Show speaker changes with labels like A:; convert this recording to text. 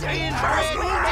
A: Inbred.